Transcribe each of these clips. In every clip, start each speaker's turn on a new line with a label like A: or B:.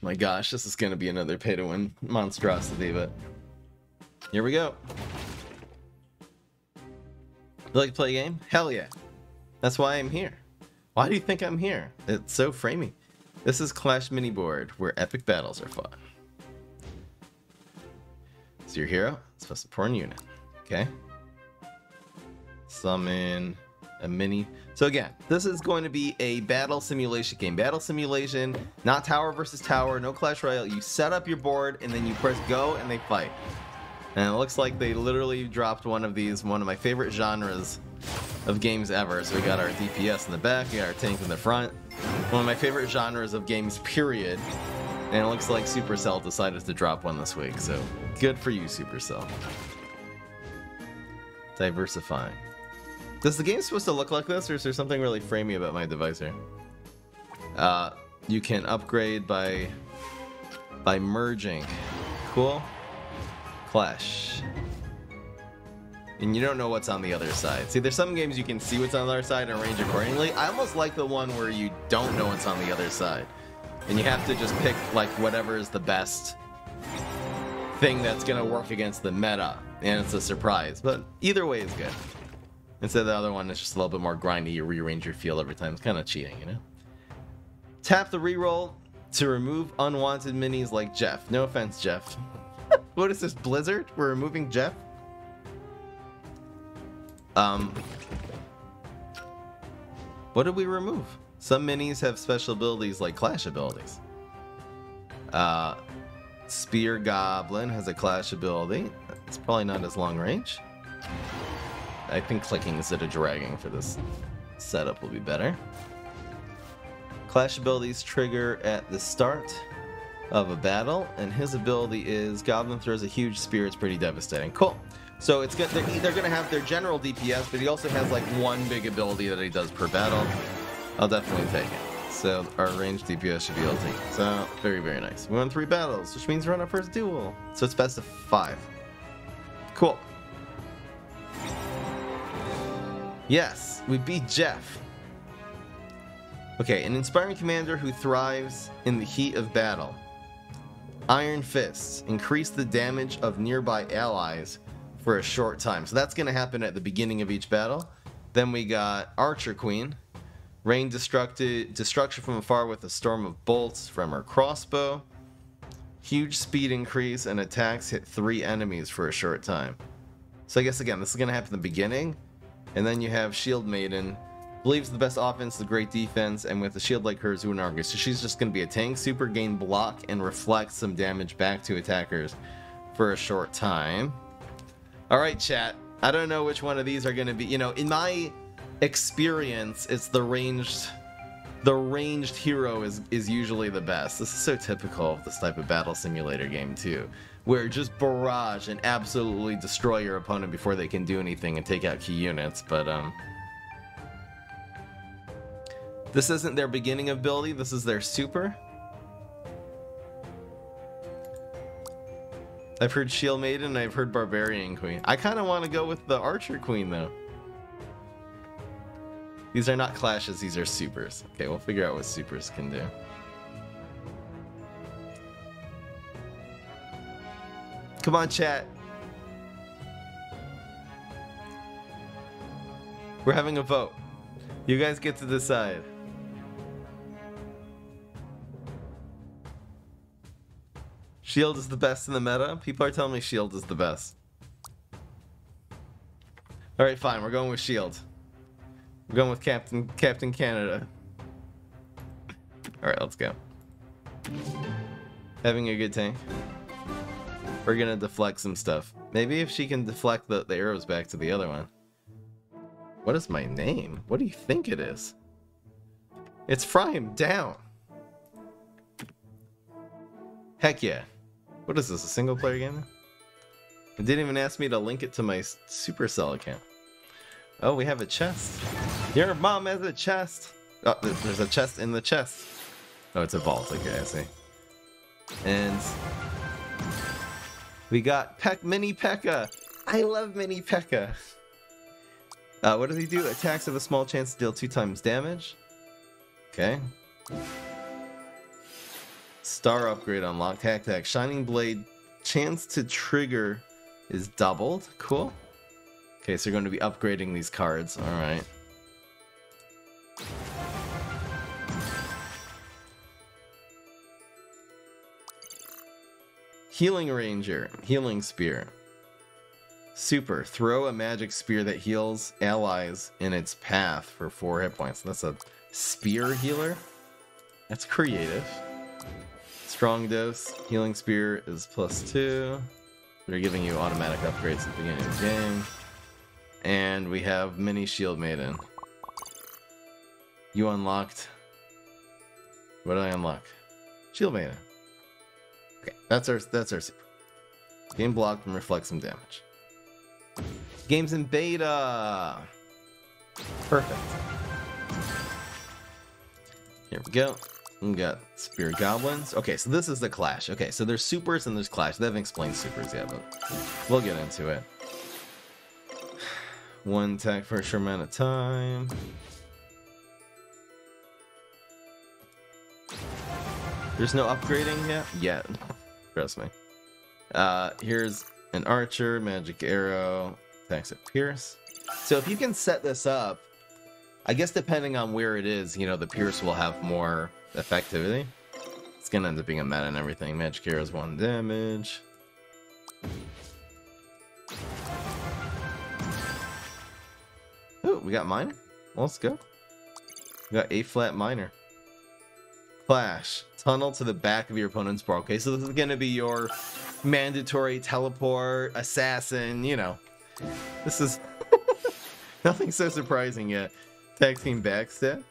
A: My gosh, this is gonna be another pay to win monstrosity, but here we go. You like to play a game? Hell yeah. That's why I'm here. Why do you think I'm here? It's so framey. This is Clash Mini Board, where epic battles are fought. So your hero, supposed to support unit. Okay. Summon a mini. So again, this is going to be a battle simulation game. Battle simulation, not tower versus tower, no Clash Royale. You set up your board and then you press go and they fight. And it looks like they literally dropped one of these, one of my favorite genres of games ever. So we got our DPS in the back, we got our tank in the front. One of my favorite genres of games, period. And it looks like Supercell decided to drop one this week, so good for you, Supercell. Diversifying. Does the game supposed to look like this, or is there something really framey about my device here? Uh, you can upgrade by by merging. Cool. Clash. And you don't know what's on the other side. See, there's some games you can see what's on the other side and arrange accordingly. I almost like the one where you don't know what's on the other side. And you have to just pick, like, whatever is the best thing that's going to work against the meta. And it's a surprise. But either way is good. Instead of the other one, it's just a little bit more grindy. You rearrange your field every time. It's kind of cheating, you know? Tap the reroll to remove unwanted minis like Jeff. No offense, Jeff. what is this, Blizzard? We're removing Jeff? Um, what did we remove? Some minis have special abilities like Clash abilities. Uh, Spear Goblin has a Clash ability. It's probably not as long range. I think clicking instead of dragging for this setup will be better. Clash abilities trigger at the start of a battle, and his ability is Goblin throws a huge spear. It's pretty devastating. Cool. So it's good. They're, they're going to have their general DPS, but he also has like one big ability that he does per battle. I'll definitely take it. So our range DPS should be LT. So very, very nice. We won three battles, which means we're on our first duel. So it's best of five. Cool. Yes, we beat Jeff. Okay, an inspiring commander who thrives in the heat of battle. Iron Fists. Increase the damage of nearby allies for a short time. So that's going to happen at the beginning of each battle. Then we got Archer Queen. Rain destructed, destruction from afar with a storm of bolts from her crossbow. Huge speed increase and attacks hit three enemies for a short time. So I guess again, this is going to happen at the beginning. And then you have Shield Maiden. Believes the best offense, the great defense, and with a shield like hers, Unargus. So she's just going to be a tank, super gain block, and reflect some damage back to attackers for a short time. All right, chat. I don't know which one of these are going to be. You know, in my experience, it's the ranged. The ranged hero is is usually the best. This is so typical of this type of battle simulator game too, where just barrage and absolutely destroy your opponent before they can do anything and take out key units. But um, this isn't their beginning ability. This is their super. I've heard Shield Maiden, I've heard Barbarian Queen. I kind of want to go with the Archer Queen, though. These are not clashes, these are supers. Okay, we'll figure out what supers can do. Come on, chat. We're having a vote. You guys get to decide. Shield is the best in the meta. People are telling me Shield is the best. All right, fine. We're going with Shield. We're going with Captain Captain Canada. All right, let's go. Having a good tank. We're gonna deflect some stuff. Maybe if she can deflect the, the arrows back to the other one. What is my name? What do you think it is? It's fry him down. Heck yeah. What is this, a single player game? It didn't even ask me to link it to my Supercell account. Oh, we have a chest. Your mom has a chest. Oh, there's a chest in the chest. Oh, it's a vault. Okay, I see. And we got Peck Mini P.E.K.K.A. I love Mini P.E.K.K.A. Uh, what does he do? Attacks have a small chance to deal two times damage. Okay. Star upgrade unlocked. Hack Hack. Shining Blade. Chance to trigger is doubled. Cool. Okay, so you're going to be upgrading these cards. Alright. Healing Ranger. Healing Spear. Super. Throw a magic spear that heals allies in its path for 4 hit points. That's a spear healer? That's creative. Strong dose. Healing spear is plus 2. They're giving you automatic upgrades at the beginning of the game. And we have Mini Shield Maiden. You unlocked. What did I unlock? Shield Maiden. Okay, that's our that's our super. Game blocked and reflects some damage. Game's in beta. Perfect. Here we go. We got Spear Goblins. Okay, so this is the Clash. Okay, so there's supers and there's Clash. They haven't explained supers yet, but we'll get into it. One attack for a short amount of time. There's no upgrading yet? Yet. Trust me. Uh, here's an archer, magic arrow, attacks at pierce. So if you can set this up, I guess depending on where it is, you know, the pierce will have more effectivity. It's gonna end up being a meta and everything. Magic arrow is one damage. Oh, we got miner. Let's go. We got A flat miner. Clash. Tunnel to the back of your opponent's bar. Okay, so this is going to be your mandatory teleport, assassin, you know. This is nothing so surprising yet. Tag team backstab.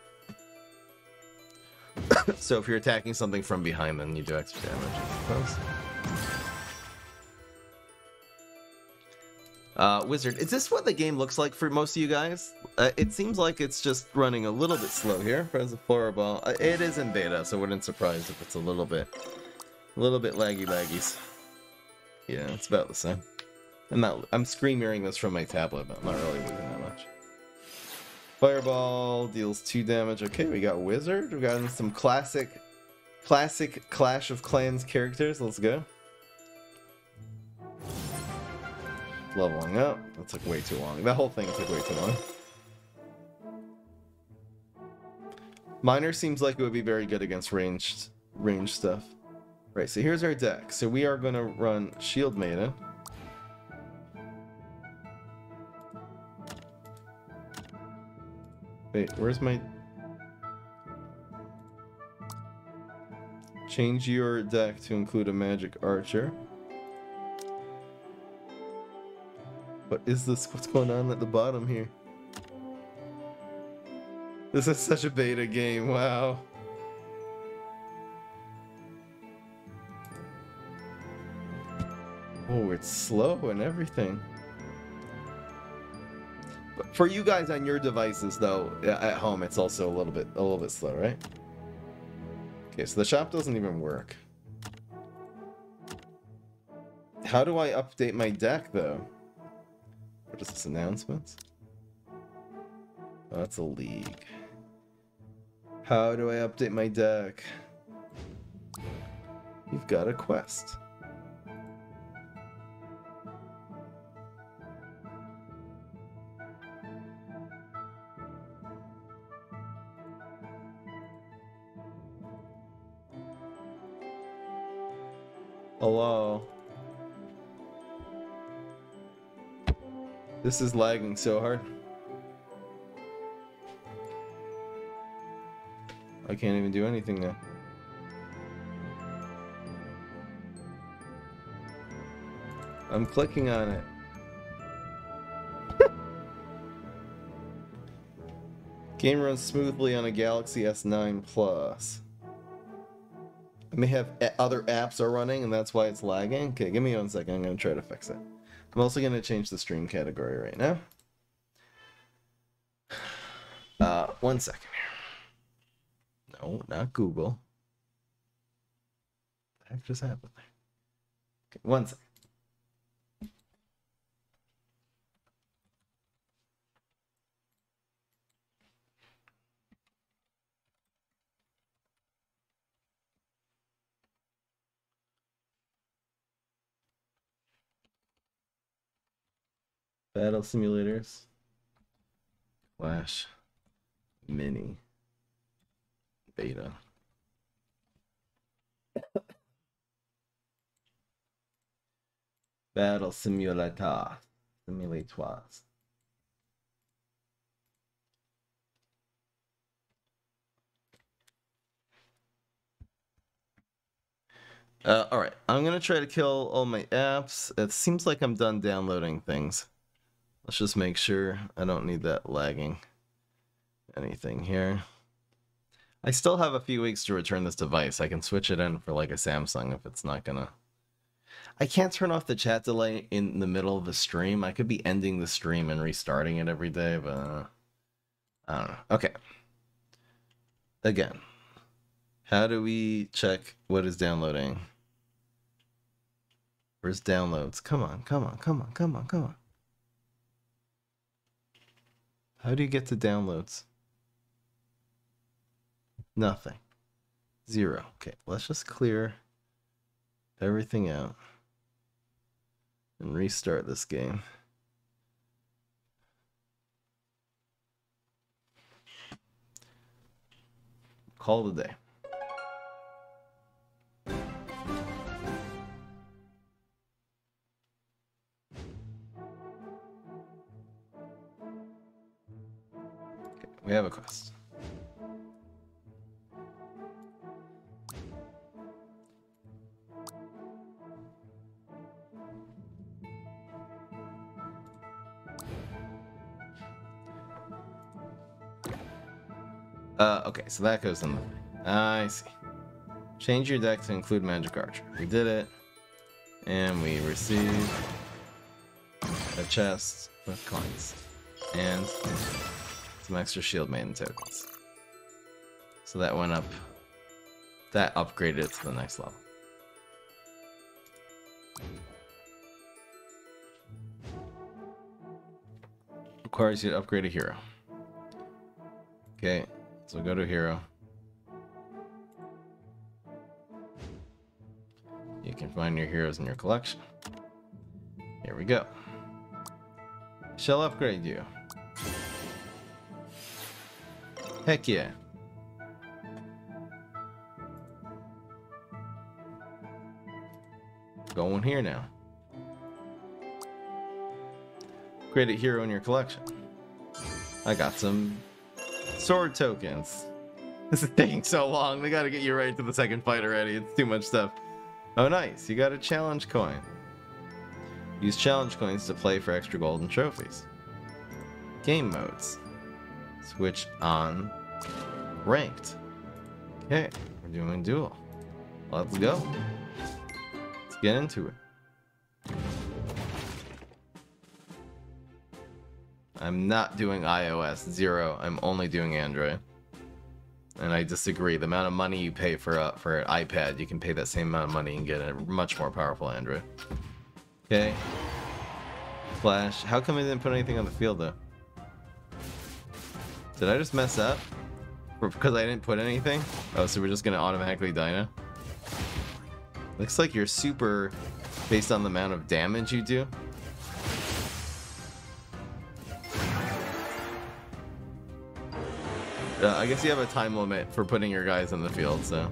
A: so if you're attacking something from behind, then you do extra damage, Uh, Wizard, is this what the game looks like for most of you guys? Uh, it seems like it's just running a little bit slow here. Friends of Floriball. Uh, it is in beta, so wouldn't surprise if it's a little bit, a little bit laggy laggies. Yeah, it's about the same. I'm not. I'm screen mirroring this from my tablet, but I'm not really moving that much. Fireball deals two damage. Okay, we got Wizard. We've got some classic, classic Clash of Clans characters. Let's go. Leveling up. That took way too long. That whole thing took way too long. Miner seems like it would be very good against ranged ranged stuff. Right, so here's our deck. So we are going to run Shield Maiden. Wait, where's my... Change your deck to include a Magic Archer. What is this? What's going on at the bottom here? This is such a beta game, wow. Oh, it's slow and everything. But for you guys on your devices, though, at home, it's also a little bit a little bit slow, right? Okay, so the shop doesn't even work. How do I update my deck, though? What is this, announcements? Oh, that's a league. How do I update my deck? You've got a quest. This is lagging so hard. I can't even do anything now. I'm clicking on it. Game runs smoothly on a Galaxy S9 Plus. I may have other apps are running and that's why it's lagging. Okay, give me one second. I'm going to try to fix it. I'm also going to change the stream category right now. Uh, one second here. No, not Google. What the heck just happened there? Okay, one second. Battle simulators. Clash. Mini. Beta. Battle simulator. Simulators. Uh, alright, I'm gonna try to kill all my apps. It seems like I'm done downloading things. Let's just make sure I don't need that lagging anything here. I still have a few weeks to return this device. I can switch it in for like a Samsung if it's not gonna... I can't turn off the chat delay in the middle of a stream. I could be ending the stream and restarting it every day, but... Uh, I don't know. Okay. Again. How do we check what is downloading? Where's downloads? Come on, come on, come on, come on, come on. How do you get to downloads? Nothing. Zero. Okay, let's just clear everything out and restart this game. Call the day. We have a quest. Uh, okay, so that goes in the. I see. Change your deck to include Magic Archer. We did it. And we received a chest with coins. And some extra Shield Maiden tokens. So that went up. That upgraded it to the next level. Requires you to upgrade a hero. Okay, so go to hero. You can find your heroes in your collection. Here we go. Shall upgrade you. Heck yeah. Going here now. Create a hero in your collection. I got some sword tokens. This is taking so long. They gotta get you right to the second fight already. It's too much stuff. Oh, nice. You got a challenge coin. Use challenge coins to play for extra golden trophies. Game modes. Switch on ranked. Okay, we're doing duel. Let's go. Let's get into it. I'm not doing iOS, zero. I'm only doing Android. And I disagree. The amount of money you pay for a, for an iPad, you can pay that same amount of money and get a much more powerful Android. Okay. Clash. How come I didn't put anything on the field though? Did I just mess up? Because I didn't put anything? Oh, so we're just gonna automatically die now? Looks like you're super based on the amount of damage you do. Uh, I guess you have a time limit for putting your guys in the field, so.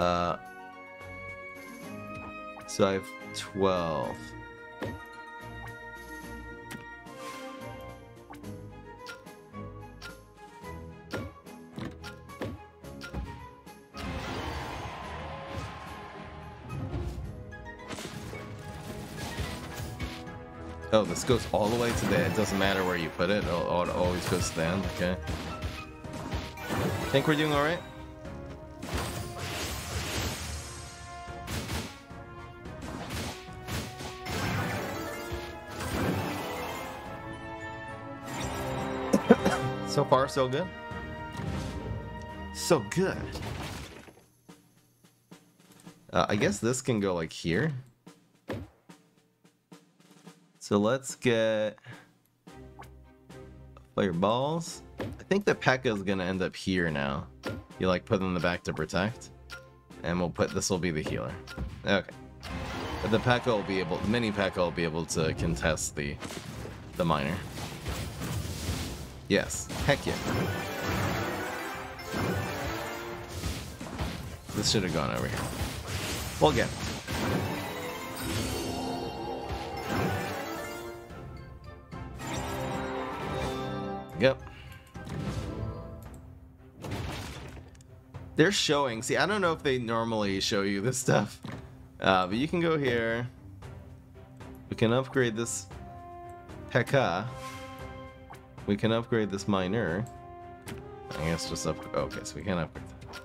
A: Uh, so I have 12. This goes all the way to the. It doesn't matter where you put it. It, it always goes to the end. Okay. Think we're doing all right. so far, so good. So good. Uh, I guess this can go like here. So let's get fireballs. I think the P.E.K.K.A is gonna end up here now. You like put them in the back to protect. And we'll put this will be the healer. Okay. the P.E.K.K.A will be able, mini P.E.K.K.A will be able to contest the, the miner. Yes, heck yeah. This should have gone over here. Well, again. Yep. They're showing. See, I don't know if they normally show you this stuff. Uh, but you can go here. We can upgrade this P.E.K.K.A. We can upgrade this miner. I guess just up. Okay, so we can upgrade that.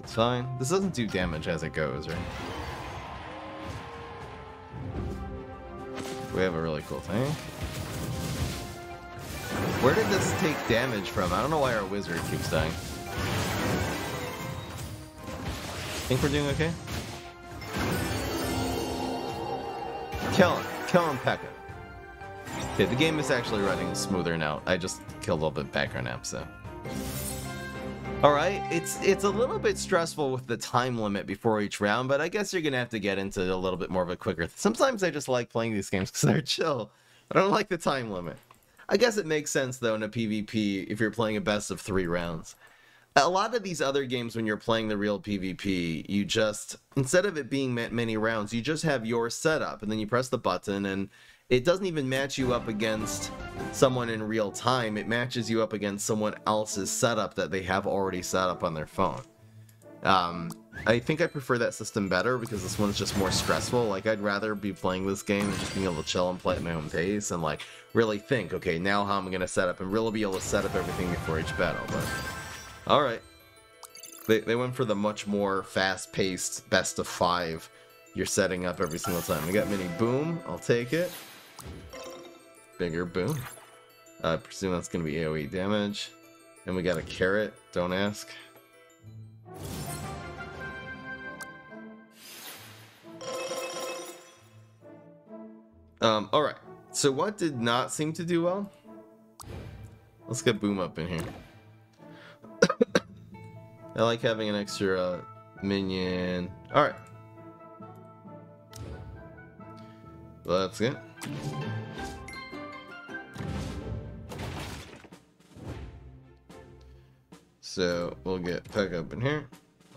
A: it's fine. This doesn't do damage as it goes, right? We have a really cool tank. Where did this take damage from? I don't know why our wizard keeps dying. Think we're doing okay? Kill him. Kill him, P.E.K.K.A. Okay, the game is actually running smoother now. I just killed all the background apps, so. Alright, it's it's a little bit stressful with the time limit before each round, but I guess you're gonna have to get into a little bit more of a quicker... Sometimes I just like playing these games because they're chill. I don't like the time limit. I guess it makes sense, though, in a PvP if you're playing a best of three rounds. A lot of these other games, when you're playing the real PvP, you just, instead of it being many rounds, you just have your setup, and then you press the button, and it doesn't even match you up against someone in real time. It matches you up against someone else's setup that they have already set up on their phone. Um, I think I prefer that system better because this one's just more stressful. Like, I'd rather be playing this game and just being able to chill and play at my own pace and, like, really think, okay, now how am I going to set up and really be able to set up everything before each battle. But, alright. They, they went for the much more fast-paced best of five you're setting up every single time. We got mini boom. I'll take it. Bigger boom. I presume that's going to be AoE damage. And we got a carrot. Don't ask. Um, alright. So what did not seem to do well? Let's get Boom up in here. I like having an extra uh, minion. Alright. That's it. So we'll get Peg up in here.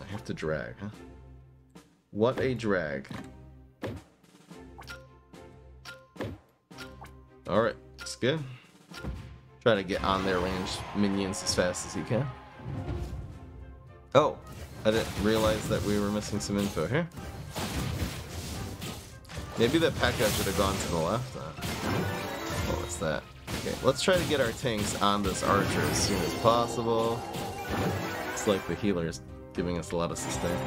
A: I have to drag, huh? What a drag. Alright, that's good. Try to get on their range minions as fast as you can. Oh, I didn't realize that we were missing some info here. Maybe that P.E.K.K.A should have gone to the left. What was that? Okay, let's try to get our tanks on this archer as soon as possible. It's like the healer's giving us a lot of sustain.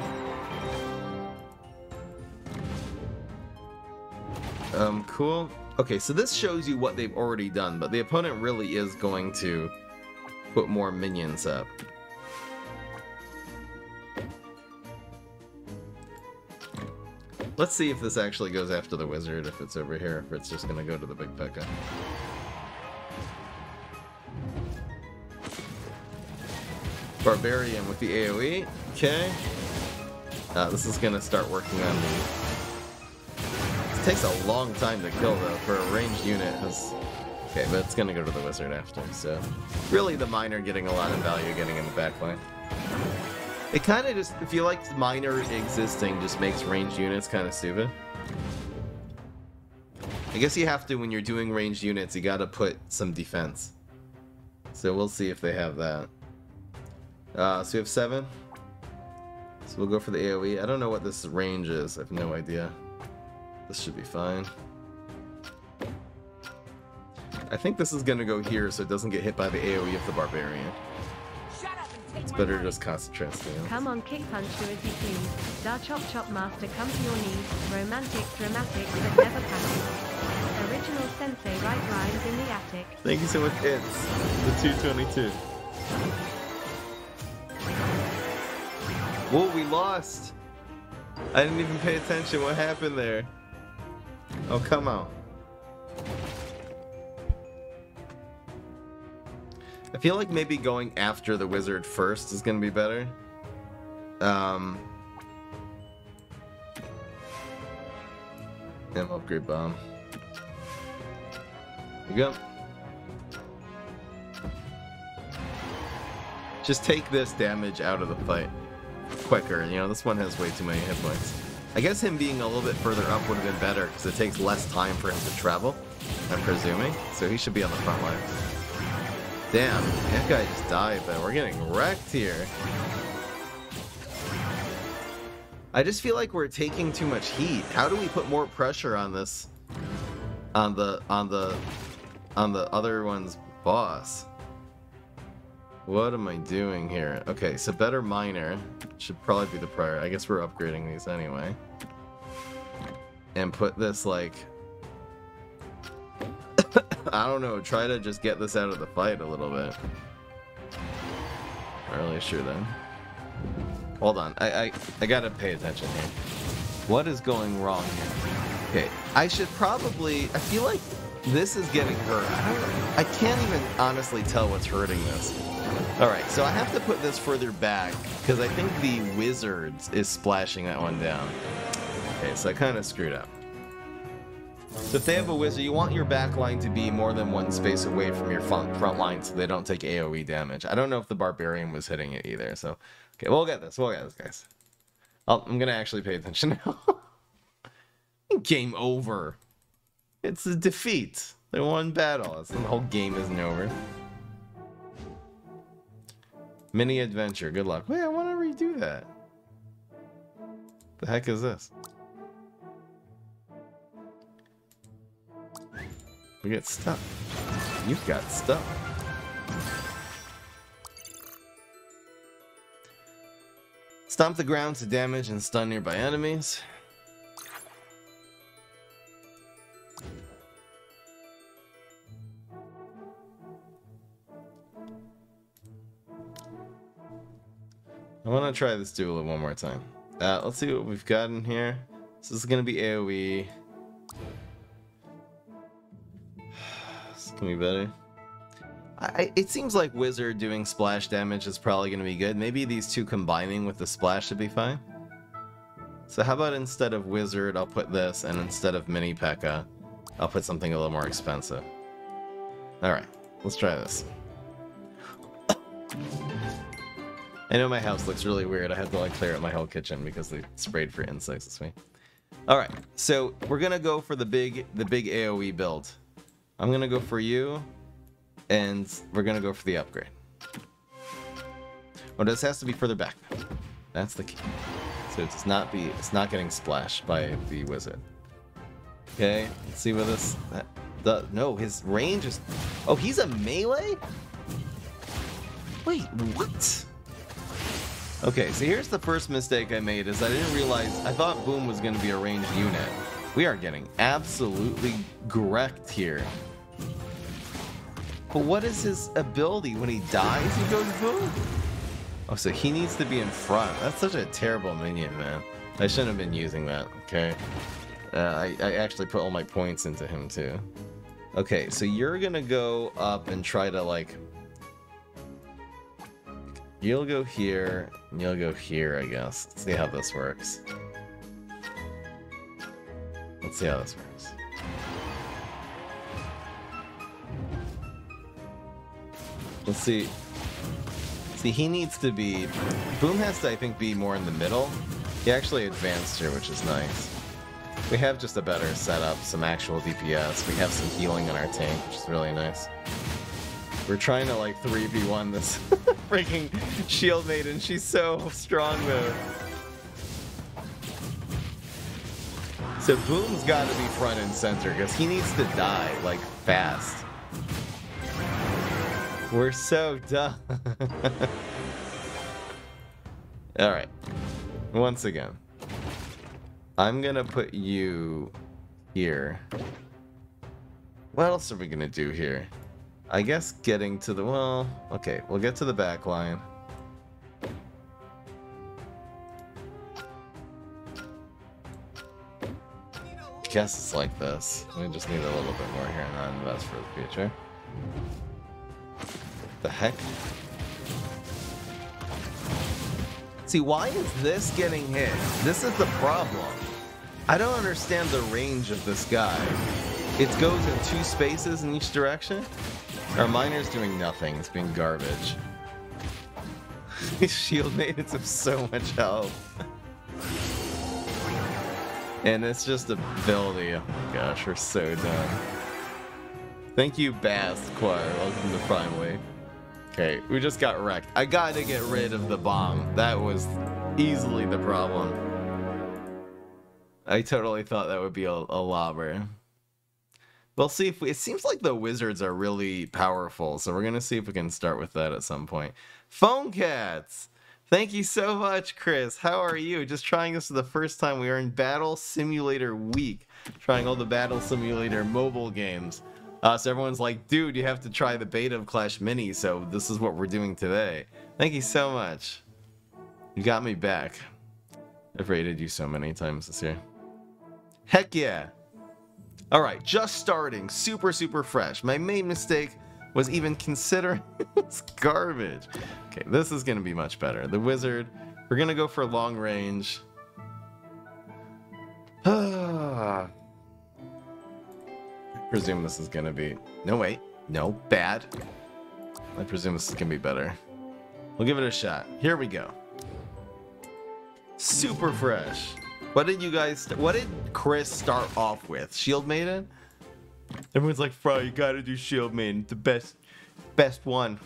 A: Um, cool. Okay, so this shows you what they've already done, but the opponent really is going to put more minions up. Let's see if this actually goes after the wizard, if it's over here, if it's just gonna go to the big P.E.K.K.A. Barbarian with the AoE. Okay. Uh, this is gonna start working on the... It takes a long time to kill though, for a ranged unit. Okay, but it's gonna go to the wizard after, so... Really the miner getting a lot of value getting in the backline. It kind of just, if you like miner existing, just makes ranged units kind of stupid. I guess you have to, when you're doing ranged units, you gotta put some defense. So we'll see if they have that. Uh, so we have seven. So we'll go for the AoE. I don't know what this range is. I have no idea. This should be fine. I think this is gonna go here so it doesn't get hit by the AoE of the Barbarian. It's better to just concentrate.
B: Come on, kick punch do as you please. Da chop chop master, come to your knees. Romantic, dramatic, but never passive. Original sensei right rhymes in the attic.
A: Thank you so much, It's the 222. Whoa, we lost. I didn't even pay attention. What happened there? Oh, come on. I feel like maybe going after the wizard first is going to be better. Um, And upgrade bomb. There you go. Just take this damage out of the fight quicker. You know, this one has way too many hit points. I guess him being a little bit further up would have been better because it takes less time for him to travel, I'm presuming. So he should be on the front line. Damn, that guy just died, but we're getting wrecked here. I just feel like we're taking too much heat. How do we put more pressure on this on the on the on the other one's boss? What am I doing here? Okay, so better miner should probably be the prior. I guess we're upgrading these anyway. And put this like I don't know, try to just get this out of the fight a little bit. Not really sure then. Hold on, I, I, I gotta pay attention here. What is going wrong here? Okay, I should probably, I feel like this is getting hurt. I, I can't even honestly tell what's hurting this. Alright, so I have to put this further back, because I think the Wizards is splashing that one down. Okay, so I kind of screwed up. So if they have a wizard, you want your back line to be more than one space away from your front, front line so they don't take AoE damage. I don't know if the barbarian was hitting it either, so... Okay, we'll get this, we'll get this, guys. Oh, I'm gonna actually pay attention now. game over. It's a defeat. They won battle. the whole game isn't over. Mini adventure. Good luck. Wait, I want to redo that. The heck is this? We get stuck. You've got stuck. Stomp the ground to damage and stun nearby enemies. I want to try this duel one more time. Uh, let's see what we've got in here. This is going to be AoE. this can be better. I, it seems like Wizard doing splash damage is probably going to be good. Maybe these two combining with the splash should be fine. So how about instead of Wizard, I'll put this, and instead of Mini P.E.K.K.A., I'll put something a little more expensive. Alright, let's try this. I know my house looks really weird. I had to like clear out my whole kitchen because they sprayed for insects this week. All right, so we're gonna go for the big, the big AOE build. I'm gonna go for you, and we're gonna go for the upgrade. Oh, this has to be further back. That's the key. So it's not be, it's not getting splashed by the wizard. Okay, let's see what this. That, the no, his range is. Oh, he's a melee. Wait, what? Okay, so here's the first mistake I made is I didn't realize, I thought Boom was going to be a ranged unit. We are getting absolutely wrecked here. But what is his ability? When he dies, he goes boom? Oh, so he needs to be in front. That's such a terrible minion, man. I shouldn't have been using that, okay? Uh, I, I actually put all my points into him, too. Okay, so you're gonna go up and try to, like, You'll go here, and you'll go here, I guess. Let's see how this works. Let's see how this works. Let's see. See, he needs to be... Boom has to, I think, be more in the middle. He actually advanced here, which is nice. We have just a better setup, some actual DPS. We have some healing in our tank, which is really nice. We're trying to like 3v1 this freaking shield maiden. She's so strong though. So Boom's gotta be front and center because he needs to die like fast. We're so dumb. Alright. Once again. I'm gonna put you here. What else are we gonna do here? I guess getting to the, well, okay, we'll get to the back line. guess it's like this. We just need a little bit more here and then invest for the future. The heck? See, why is this getting hit? This is the problem. I don't understand the range of this guy. It goes in two spaces in each direction? Our miner's doing nothing. It's being garbage. This shield maidens have so much health. and it's just ability. Oh my gosh, we're so done. Thank you, Bass Choir. Welcome to Prime Wave. Okay, we just got wrecked. I gotta get rid of the bomb. That was easily the problem. I totally thought that would be a, a lobber. We'll see if we, it seems like the wizards are really powerful, so we're gonna see if we can start with that at some point. Phone cats! Thank you so much, Chris. How are you? Just trying this for the first time. We are in Battle Simulator Week, trying all the Battle Simulator mobile games. Uh, so everyone's like, dude, you have to try the beta of Clash Mini, so this is what we're doing today. Thank you so much. You got me back. I've rated you so many times this year. Heck yeah. All right, just starting, super, super fresh. My main mistake was even considering it's garbage. Okay, this is gonna be much better. The wizard, we're gonna go for long range. I presume this is gonna be, no wait, no, bad. I presume this is gonna be better. We'll give it a shot. Here we go. Super fresh. What did you guys? What did Chris start off with? Shield Maiden. Everyone's like, "Fry, you gotta do Shield Maiden, the best, best one."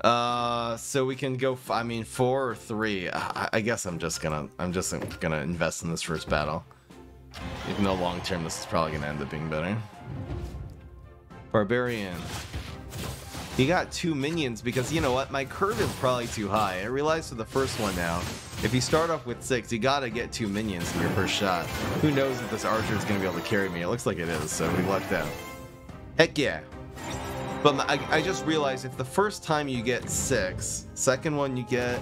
A: Uh, so we can go. I mean, four or three. I, I guess I'm just gonna. I'm just gonna invest in this first battle. Even though long term, this is probably gonna end up being better. Barbarian. He got two minions because, you know what, my curve is probably too high. I realized for the first one now, if you start off with six, you gotta get two minions in your first shot. Who knows if this archer is gonna be able to carry me? It looks like it is, so we lucked out. Heck yeah. But my, I, I just realized if the first time you get six, second one you get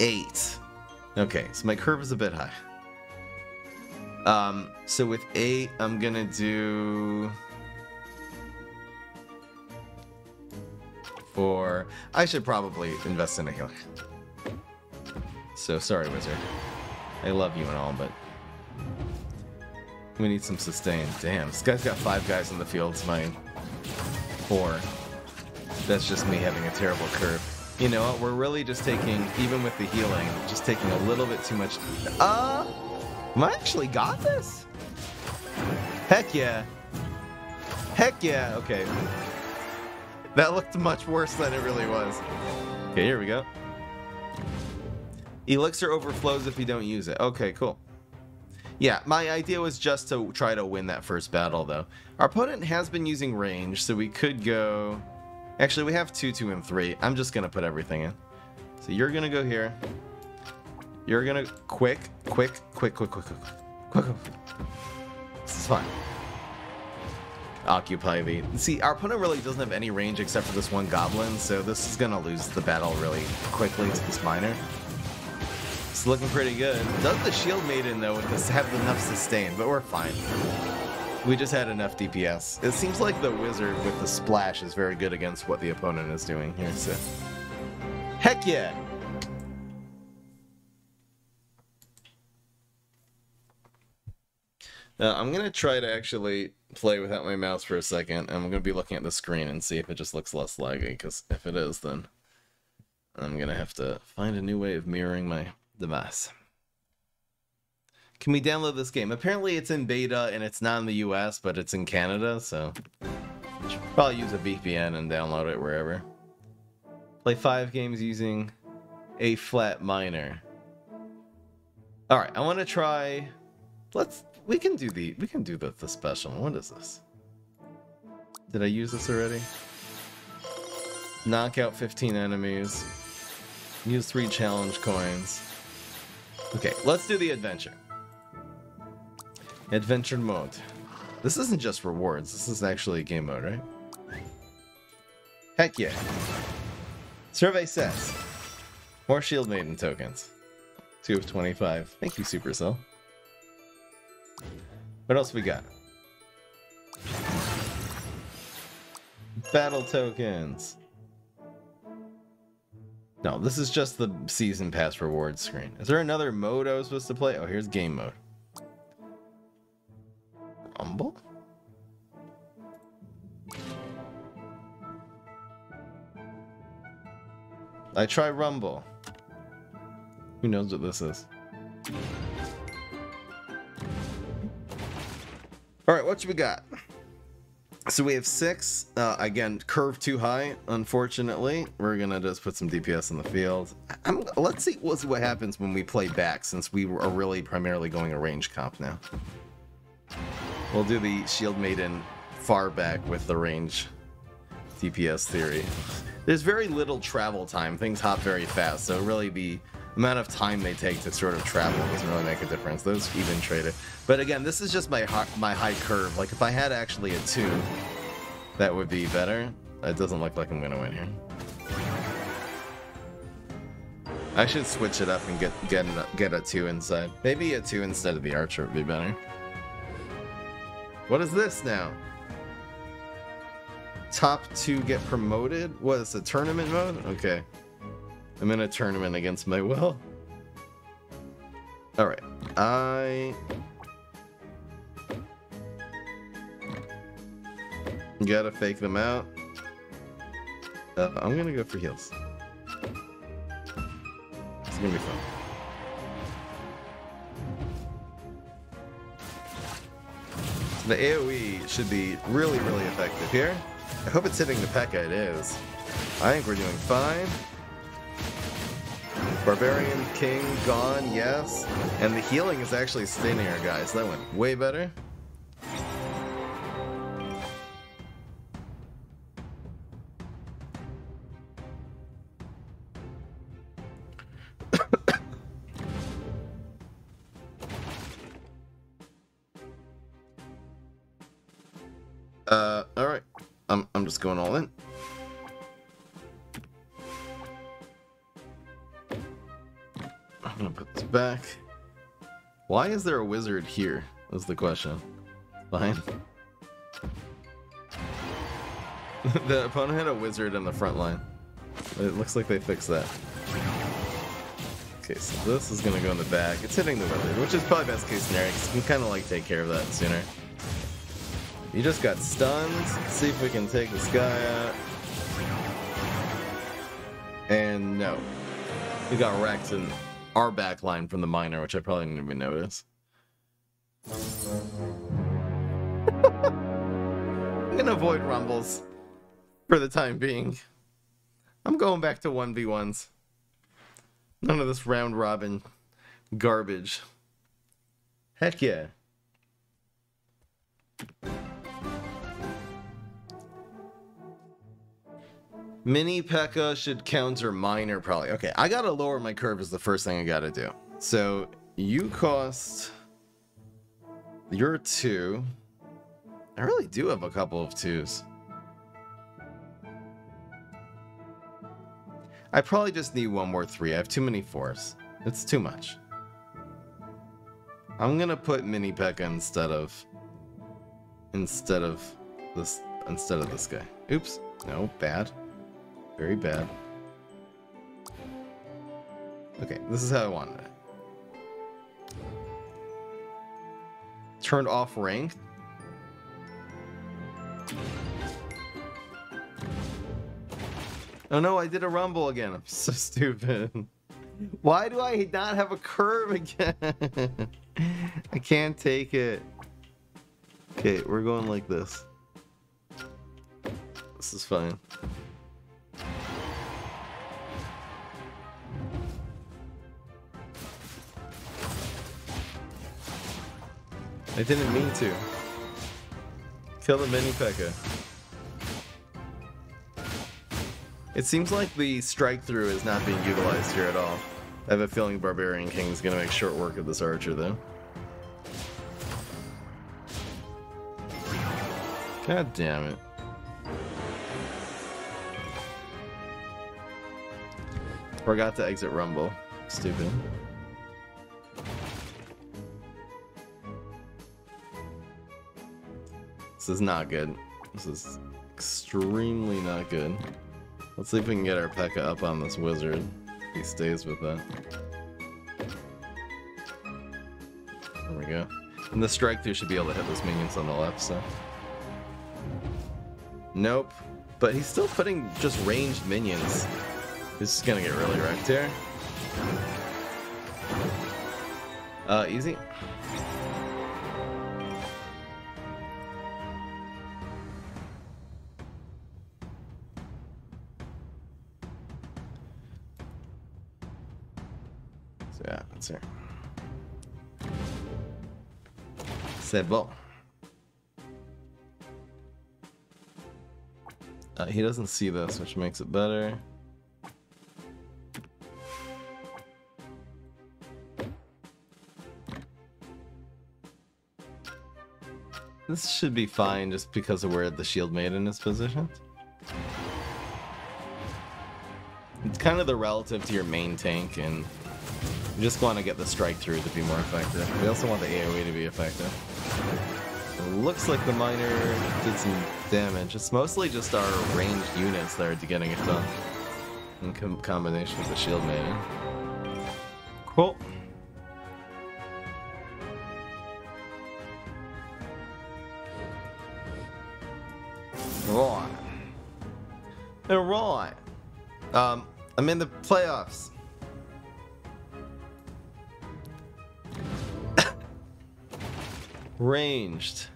A: eight. Okay, so my curve is a bit high. Um, so with eight, I'm gonna do... for... I should probably invest in a healer. So sorry, wizard. I love you and all, but... We need some sustain. Damn, this guy's got five guys in the field. It's mine. Four. That's just me having a terrible curve. You know what? We're really just taking, even with the healing, just taking a little bit too much... Uh... Am I actually got this? Heck yeah. Heck yeah. Okay. That looked much worse than it really was. Okay, here we go. Elixir overflows if you don't use it. Okay, cool. Yeah, my idea was just to try to win that first battle, though. Our opponent has been using range, so we could go... Actually, we have 2, 2, and 3. I'm just going to put everything in. So you're going to go here. You're going to... Quick, quick, quick, quick, quick, quick, quick, quick. This is fine occupy the... See, our opponent really doesn't have any range except for this one goblin, so this is gonna lose the battle really quickly to this miner. It's looking pretty good. Does the shield maiden, though, with this have enough sustain, but we're fine. We just had enough DPS. It seems like the wizard with the splash is very good against what the opponent is doing here, so... Heck yeah! Uh, I'm gonna try to actually play without my mouse for a second. I'm gonna be looking at the screen and see if it just looks less laggy, because if it is, then I'm gonna have to find a new way of mirroring my device. Can we download this game? Apparently it's in beta and it's not in the US, but it's in Canada, so should probably use a VPN and download it wherever. Play five games using a flat miner. Alright, I want to try... Let's we can do the we can do the, the special. What is this? Did I use this already? Knock out 15 enemies. Use three challenge coins. Okay, let's do the adventure. Adventure mode. This isn't just rewards, this is actually a game mode, right? Heck yeah. Survey says. More Shield Maiden tokens. 2 of 25. Thank you, Supercell. What else we got? Battle tokens. No, this is just the season pass rewards screen. Is there another mode I was supposed to play? Oh, here's game mode. Rumble? I try Rumble. Who knows what this is? Alright, what we got? So we have six. Uh, again, curve too high, unfortunately. We're gonna just put some DPS in the field. I'm, let's see what's what happens when we play back, since we are really primarily going a range comp now. We'll do the Shield Maiden far back with the range DPS theory. There's very little travel time. Things hop very fast, so really the amount of time they take to sort of travel doesn't really make a difference. Those even trade it. But again, this is just my high, my high curve. Like if I had actually a two, that would be better. It doesn't look like I'm gonna win here. I should switch it up and get get get a two inside. Maybe a two instead of the archer would be better. What is this now? Top two get promoted? What is the tournament mode? Okay. I'm in a tournament against my will. Alright. I... Gotta fake them out. Uh, I'm gonna go for heals. It's gonna be fun. The AoE should be really, really effective here. I hope it's hitting the P.E.K.K.A. It is. I think we're doing fine. Barbarian King gone, yes. And the healing is actually staying here, guys. That went way better. uh, alright. I'm, I'm just going all in. Back. Why is there a wizard here? Is the question. Fine. the opponent had a wizard in the front line. It looks like they fixed that. Okay, so this is gonna go in the back. It's hitting the wizard, which is probably best case scenario, because you can kind of like take care of that sooner. You just got stunned. Let's see if we can take this guy out. And no. We got wrecked and our backline from the miner, which I probably didn't even notice. I'm gonna avoid rumbles for the time being. I'm going back to 1v1s. None of this round robin garbage. Heck yeah. Mini P.E.K.K.A. should counter Miner probably. Okay, I gotta lower my curve is the first thing I gotta do. So you cost your two. I really do have a couple of twos. I probably just need one more three. I have too many fours. It's too much. I'm gonna put Mini P.E.K.K.A. instead of instead of this instead of this guy. Oops. No, bad. Very bad. Okay, this is how I wanted it. Turned off ranked. Oh no, I did a rumble again. I'm so stupid. Why do I not have a curve again? I can't take it. Okay, we're going like this. This is fine. I didn't mean to. Kill the mini P.E.K.K.A. It seems like the strike through is not being utilized here at all. I have a feeling Barbarian King is going to make short work of this archer though. God damn it. Forgot to exit Rumble. Stupid. This is not good. This is extremely not good. Let's see if we can get our P.E.K.K.A up on this wizard. He stays with that. There we go. And the strike through should be able to hit those minions on the left, so. Nope. But he's still putting just ranged minions. This is gonna get really wrecked here. Uh, easy. C'est bon. Uh, he doesn't see this, which makes it better. This should be fine just because of where the shield maiden is positioned. It's kind of the relative to your main tank, and you just want to get the strike through to be more effective. We also want the AoE to be effective. It looks like the miner did some damage. It's mostly just our ranged units that are getting it done. In com combination with the shield maiden. Cool. Right. Alright. Um, I'm in the playoffs. Ranged.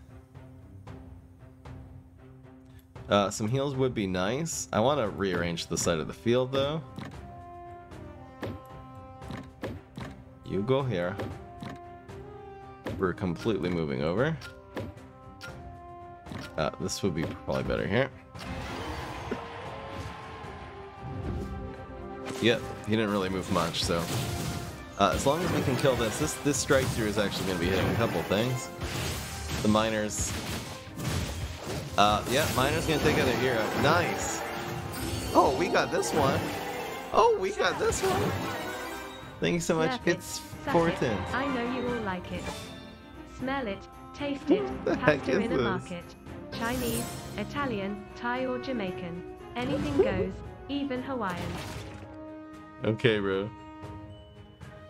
A: Uh, some heals would be nice. I want to rearrange the side of the field, though. You go here. We're completely moving over. Uh, this would be probably better here. Yep, he didn't really move much, so... Uh, as long as we can kill this, this, this strike through is actually going to be hitting a couple things. The miners... Uh, yeah, miner's going to take out a hero. Nice! Oh, we got this one! Oh, we got this one! Thank you so much.
B: It,
A: It's
B: suck
A: Fortin.
B: it. I know you all like it. Smell it, taste it,
A: the heck is
B: in a
A: this?
B: market. Chinese, Italian, Thai or Jamaican. Anything goes, even Hawaiian.
A: Okay, bro.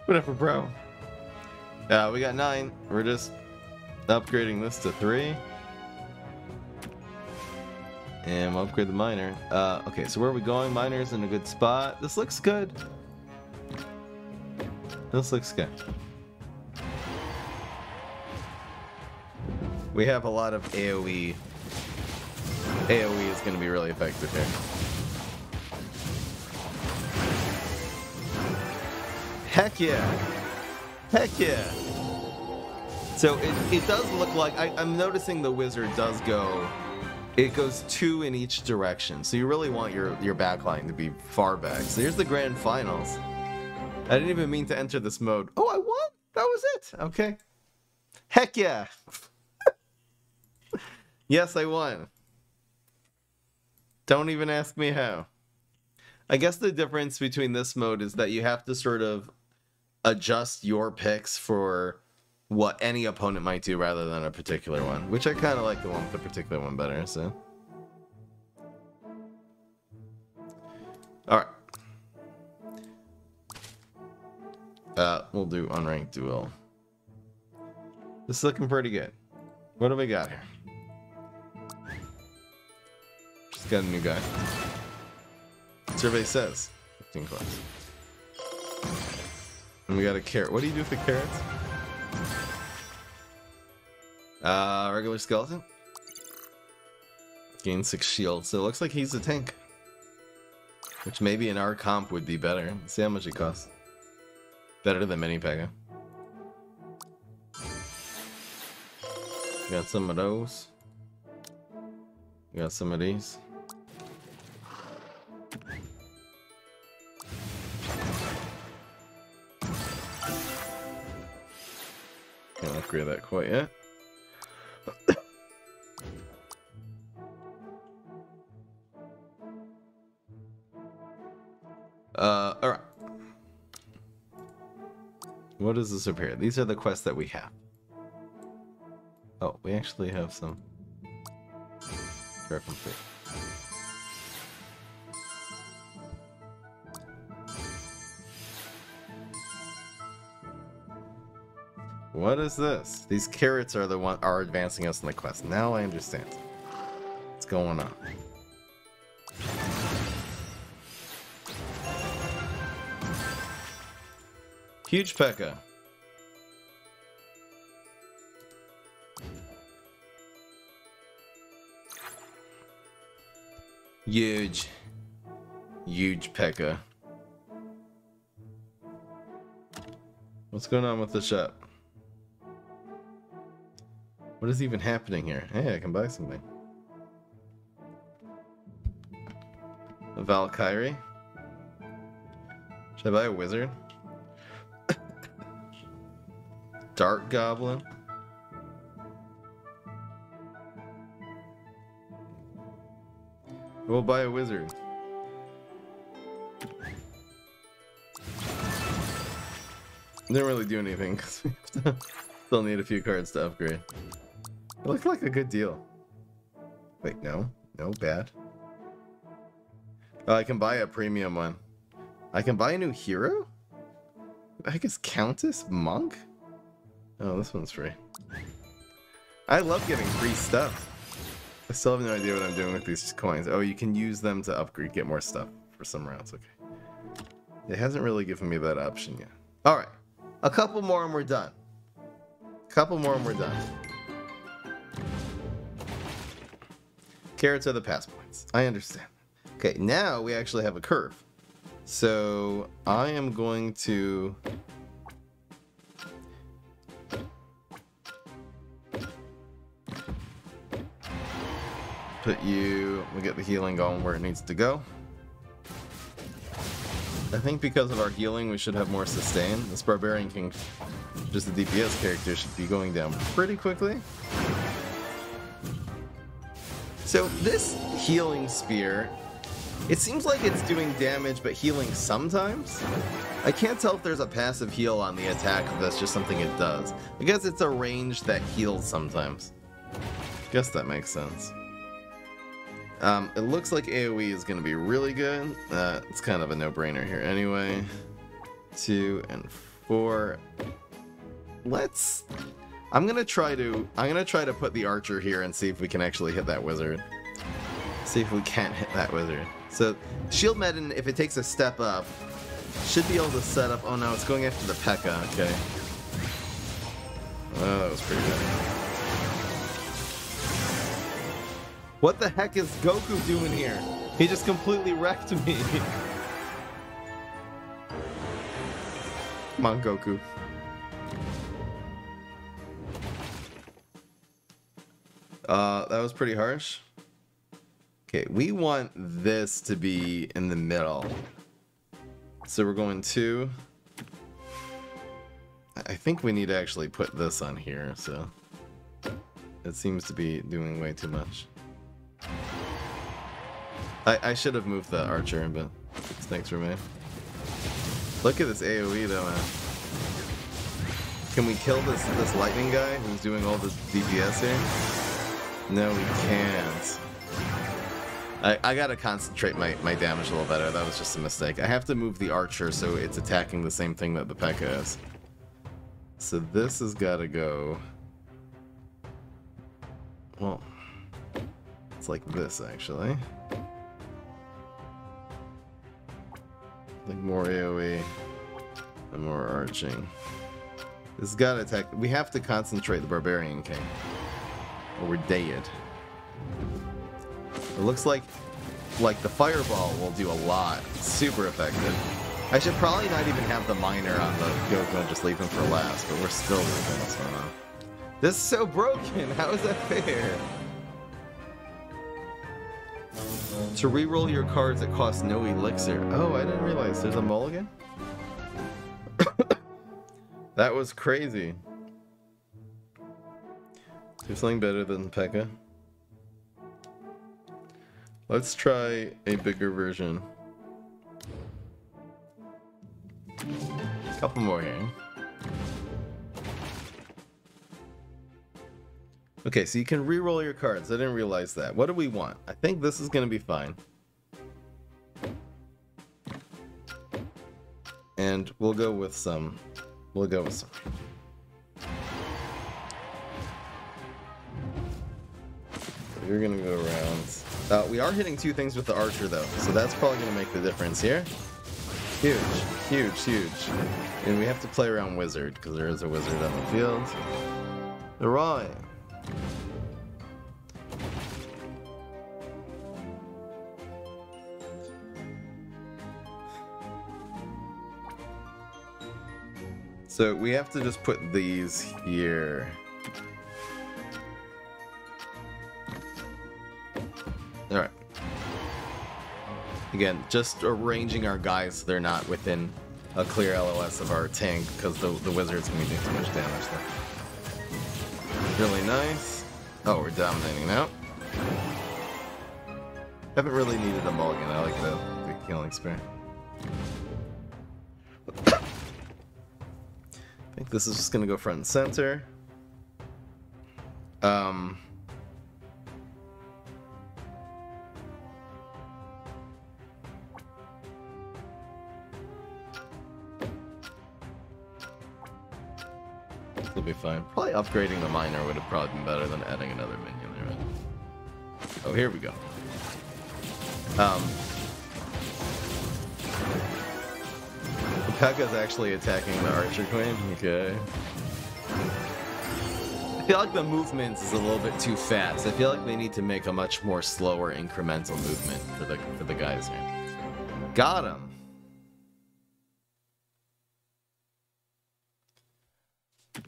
A: Whatever, bro. Uh, we got nine. We're just upgrading this to three. And we'll upgrade the miner. Uh, okay, so where are we going? Miner's in a good spot. This looks good. This looks good. We have a lot of AoE. AoE is going to be really effective here. Heck yeah! Heck yeah! So it, it does look like I, I'm noticing the wizard does go. It goes two in each direction, so you really want your your backline to be far back. So here's the grand finals. I didn't even mean to enter this mode. Oh, I won. That was it. Okay. Heck yeah! yes, I won. Don't even ask me how. I guess the difference between this mode is that you have to sort of adjust your picks for what any opponent might do rather than a particular one, which I kind of like the one with the particular one better, so. Alright. Uh, we'll do unranked duel. This is looking pretty good. What do we got here? Just got a new guy. Survey says 15 coins. And we got a carrot. What do you do with the carrots? Uh, regular skeleton. Gain six shield. So it looks like he's a tank. Which maybe in our comp would be better. Let's see how much it costs. Better than mini P.E.K.K.A. Got some of those. Got some of these. Can't upgrade that quite yet. uh, alright. What is this here? These are the quests that we have. Oh, we actually have some. Complete. What is this? These carrots are the one are advancing us in the quest. Now I understand. What's going on? Huge P.E.K.K.A. Huge. Huge P.E.K.K.A. What's going on with the shop? What is even happening here? Hey, I can buy something. A Valkyrie? Should I buy a wizard? Dark Goblin? We'll buy a wizard. Didn't really do anything because we still need a few cards to upgrade. It like a good deal. Wait, no. No, bad. Oh, I can buy a premium one. I can buy a new hero? I guess Countess? Monk? Oh, this one's free. I love getting free stuff. I still have no idea what I'm doing with these coins. Oh, you can use them to upgrade, get more stuff for some rounds. Okay. It hasn't really given me that option yet. All right. A couple more and we're done. A couple more and we're done. Carrots are the pass points. I understand. Okay, now we actually have a curve. So I am going to put you, we get the healing going where it needs to go. I think because of our healing, we should have more sustain. This Barbarian King, just the DPS character, should be going down pretty quickly. So this healing spear, it seems like it's doing damage but healing sometimes. I can't tell if there's a passive heal on the attack if that's just something it does. I guess it's a range that heals sometimes. Guess that makes sense. Um, it looks like AoE is going to be really good. Uh, it's kind of a no-brainer here anyway. Two and four. Let's... I'm gonna try to I'm gonna try to put the archer here and see if we can actually hit that wizard. See if we can't hit that wizard. So shield maiden, if it takes a step up, should be able to set up. Oh no, it's going after the P.E.K.K.A. Okay. Oh, that was pretty good. What the heck is Goku doing here? He just completely wrecked me. Come on, Goku. Uh, that was pretty harsh. Okay, we want this to be in the middle. So we're going to... I think we need to actually put this on here, so... It seems to be doing way too much. I, I should have moved the archer, but thanks for me. Look at this AoE though, man. Can we kill this this lightning guy who's doing all the DPS here? No, we can't. I, I gotta concentrate my, my damage a little better. That was just a mistake. I have to move the archer so it's attacking the same thing that the P.E.K.K.A. is. So this has gotta go... Well, it's like this, actually. Like more AoE and more arching. This has got to attack. We have to concentrate the Barbarian King. Or we're dead. It looks like like the fireball will do a lot. Super effective. I should probably not even have the miner on the Goku and just leave him for last, but we're still moving this one on. This is so broken. How is that fair? To re-roll your cards, it costs no elixir. Oh, I didn't realize there's a mulligan? that was crazy. Do something better than P.E.K.K.A. Let's try a bigger version. Couple more here. Okay, so you can re-roll your cards. I didn't realize that. What do we want? I think this is going to be fine. And we'll go with some... We'll go with some... You're gonna go around. Uh, we are hitting two things with the archer though, so that's probably gonna make the difference here. Huge, huge, huge. And we have to play around wizard because there is a wizard on the field. Alright. So we have to just put these here. Again, just arranging our guys so they're not within a clear LOS of our tank because the, the wizard's gonna be doing too much damage there. Really nice. Oh, we're dominating now. Haven't really needed a mulligan. I like the, the killing spear. I think this is just gonna go front and center. Um, be fine. Probably upgrading the miner would have probably been better than adding another minion? Oh, here we go. Um, P.E.K.K.A's actually attacking the Archer Queen. Okay. I feel like the movement is a little bit too fast. I feel like they need to make a much more slower incremental movement for the for the guys here. Got him.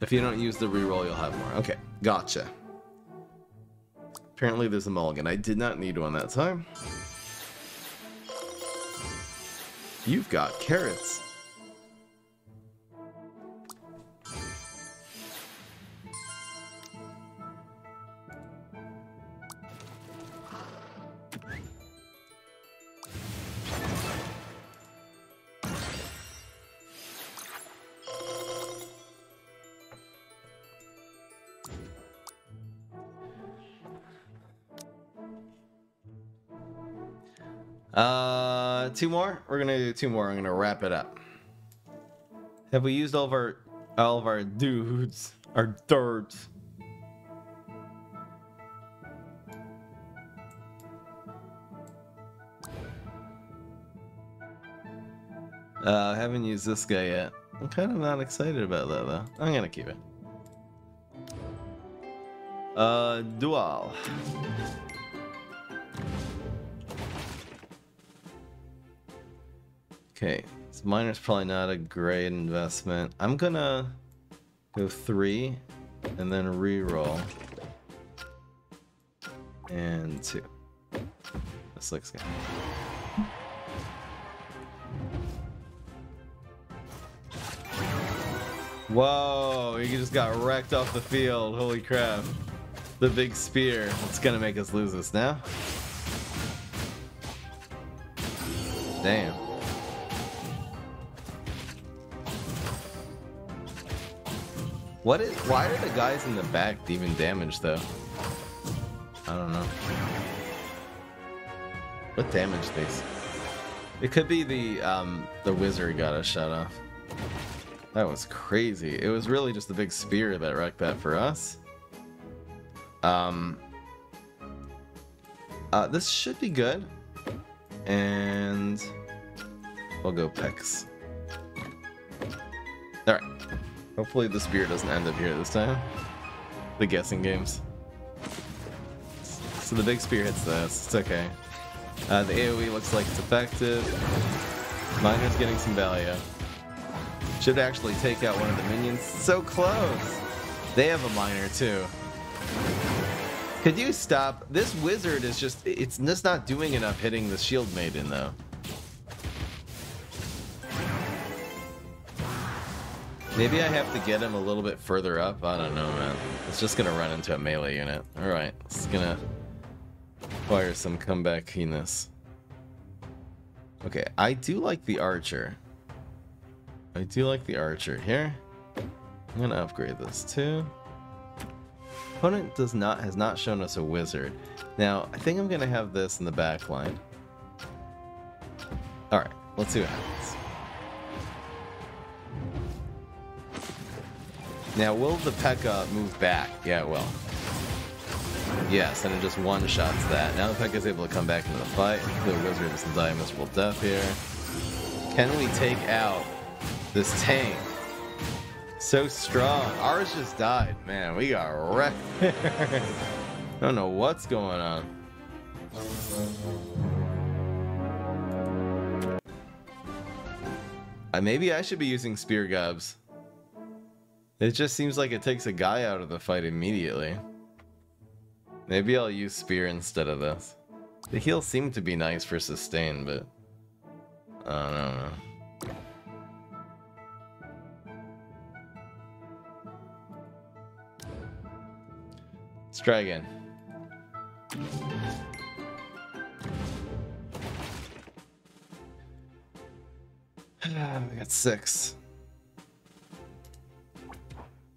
A: If you don't use the reroll, you'll have more. Okay, gotcha. Apparently there's a mulligan. I did not need one that time. You've got carrots. Two more. We're gonna do two more. I'm gonna wrap it up. Have we used all of our all of our dudes, our dirt? Uh, I haven't used this guy yet. I'm kind of not excited about that though. I'm gonna keep it. Uh, dual. Okay, so miner's probably not a great investment. I'm gonna go three and then re-roll. And two. This looks good. Whoa, he just got wrecked off the field. Holy crap. The big spear. It's gonna make us lose this now. Damn. What is? Why are the guys in the back even damaged though? I don't know. What damage these? It could be the um the wizard got us shut off. That was crazy. It was really just the big spear that wrecked that for us. Um. Uh, this should be good. And we'll go Pex. Hopefully the spear doesn't end up here this time. The guessing games. So the big spear hits this. It's okay. Uh, the AoE looks like it's effective. Miner's getting some value. Should actually take out one of the minions. So close! They have a miner too. Could you stop? This wizard is just, it's just not doing enough hitting the shield maiden though. Maybe I have to get him a little bit further up. I don't know, man. It's just gonna run into a melee unit. Alright, it's gonna require some comeback keenness. Okay, I do like the archer. I do like the archer here. I'm gonna upgrade this too. Opponent does not has not shown us a wizard. Now, I think I'm gonna have this in the back line. Alright, let's see what happens. Now, will the P.E.K.K.A move back? Yeah, it will. Yes, and it just one-shots that. Now the P.E.K.K.A. is able to come back into the fight. The wizard doesn't die a miserable death here. Can we take out this tank? So strong. Ours just died. Man, we got wrecked. I don't know what's going on. Uh, maybe I should be using spear gobs. It just seems like it takes a guy out of the fight immediately. Maybe I'll use spear instead of this. The heal seemed to be nice for sustain, but... I don't know. Let's try again. we got six.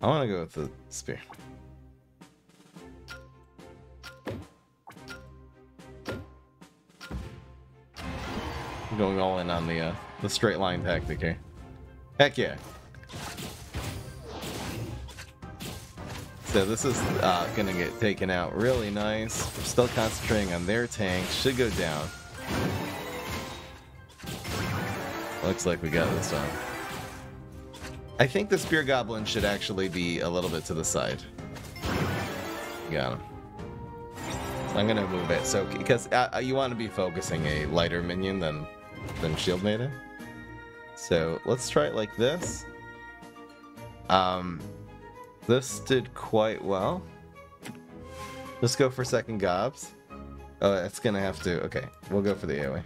A: I want to go with the spear. going all in on the uh, the straight line tactic here. Heck yeah. So this is uh, gonna get taken out really nice. We're still concentrating on their tank. Should go down. Looks like we got this one. I think the Spear Goblin should actually be a little bit to the side. Got him. I'm gonna move it. So because uh, you want to be focusing a lighter minion than than Shield Maiden. So let's try it like this. Um, this did quite well. Let's go for second gobs. Oh, it's gonna have to. Okay, we'll go for the AoE.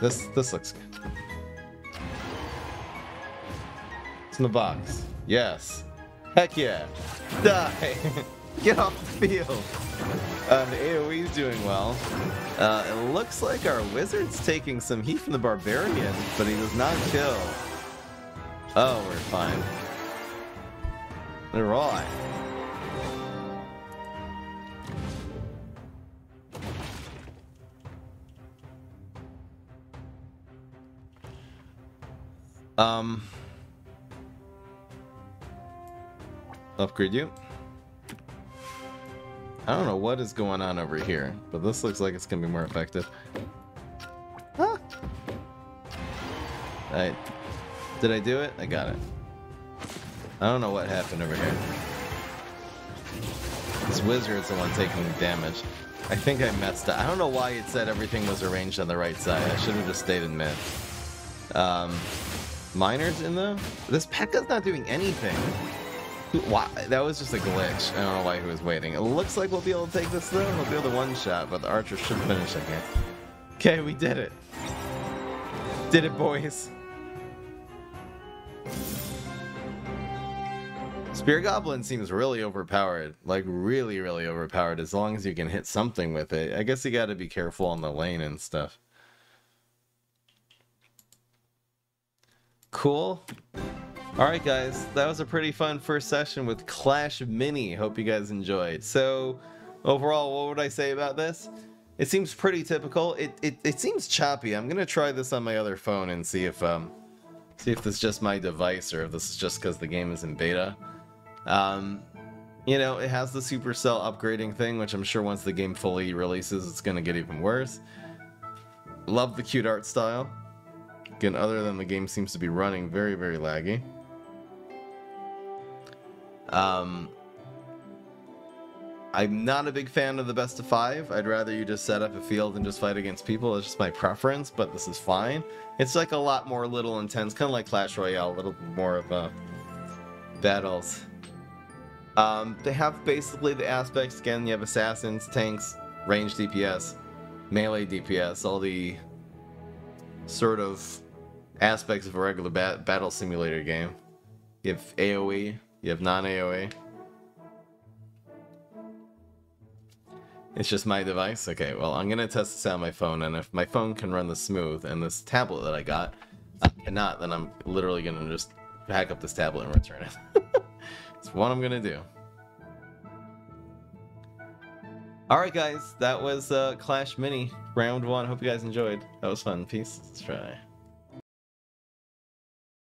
A: This this looks good. In the box. Yes. Heck yeah. Die. Get off the field. Uh, the AoE's doing well. Uh, it looks like our wizard's taking some heat from the barbarian, but he does not kill. Oh, we're fine. They're Alright. Um... Upgrade you. I don't know what is going on over here, but this looks like it's going to be more effective. Huh? I, did I do it? I got it. I don't know what happened over here. This wizard's the one taking the damage. I think I messed up. I don't know why it said everything was arranged on the right side. I should have just stayed in mid. Um, miners in though? This P.E.K.K.A's not doing anything. Why? That was just a glitch. I don't know why he was waiting. It looks like we'll be able to take this though. We'll be able to one-shot, but the archer should finish here. Okay, we did it. Did it, boys. Spear Goblin seems really overpowered. Like, really, really overpowered. As long as you can hit something with it. I guess you gotta be careful on the lane and stuff. Cool. Alright guys, that was a pretty fun first session with Clash Mini. Hope you guys enjoyed. So, overall, what would I say about this? It seems pretty typical. It, it, it seems choppy. I'm gonna try this on my other phone and see if um see if this is just my device or if this is just because the game is in beta. Um, you know, it has the Supercell upgrading thing, which I'm sure once the game fully releases, it's gonna get even worse. Love the cute art style. Again, other than the game seems to be running very, very laggy. Um, I'm not a big fan of the best of five. I'd rather you just set up a field and just fight against people. It's just my preference, but this is fine. It's like a lot more little intense, kind of like Clash Royale, a little more of uh, battles. Um, they have basically the aspects, again, you have assassins, tanks, range DPS, melee DPS, all the sort of aspects of a regular bat battle simulator game. You have AoE, you have non-AoE? It's just my device? Okay, well, I'm gonna test this out on my phone, and if my phone can run this smooth, and this tablet that I got cannot, then I'm literally gonna just pack up this tablet and return it. It's what I'm gonna do. Alright guys, that was uh, Clash Mini, round one. Hope you guys enjoyed. That was fun. Peace. Let's try.